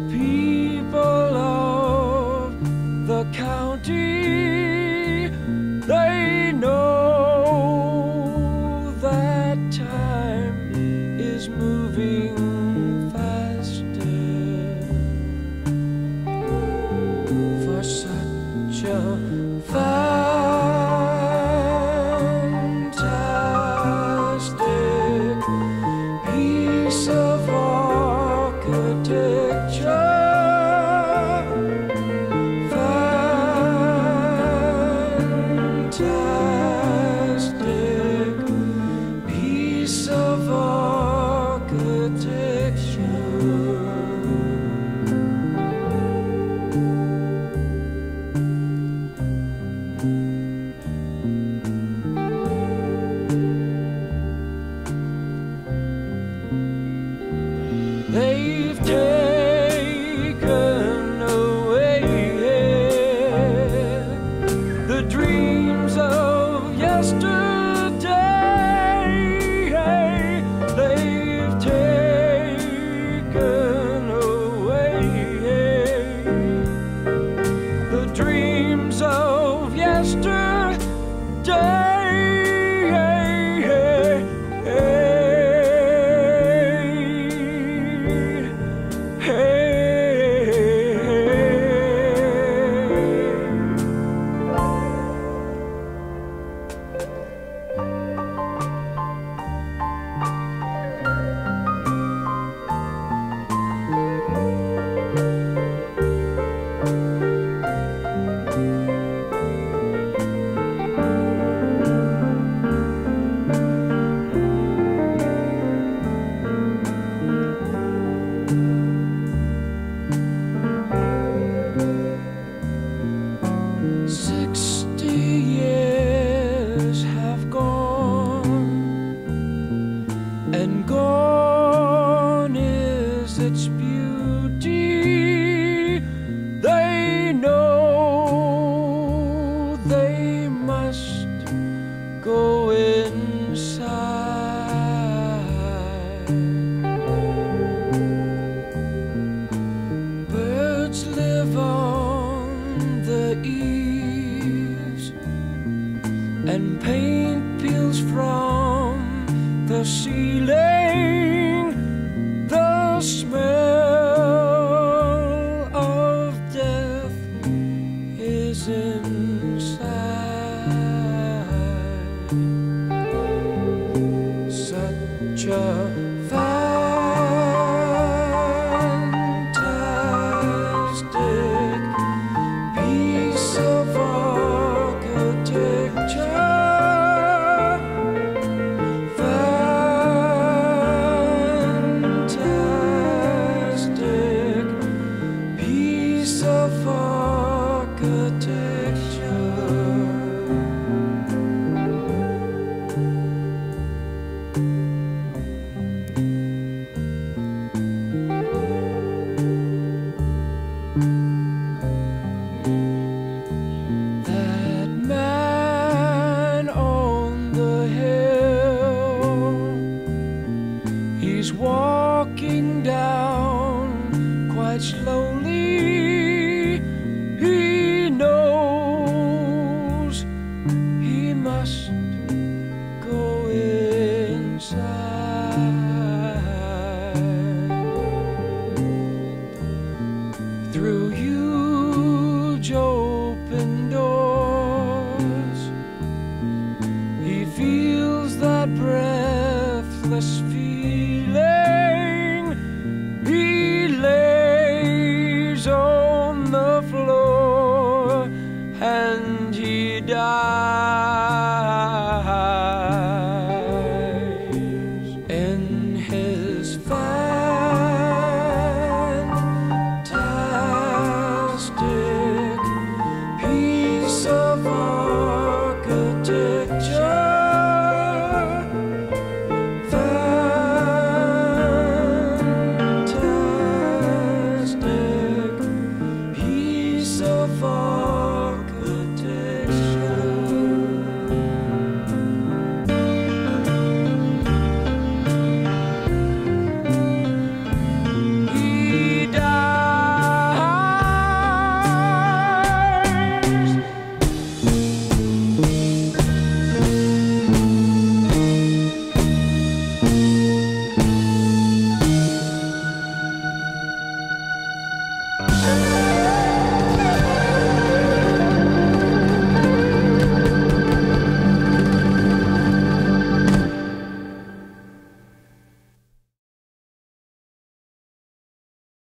peace. Of and is its beauty. Doors.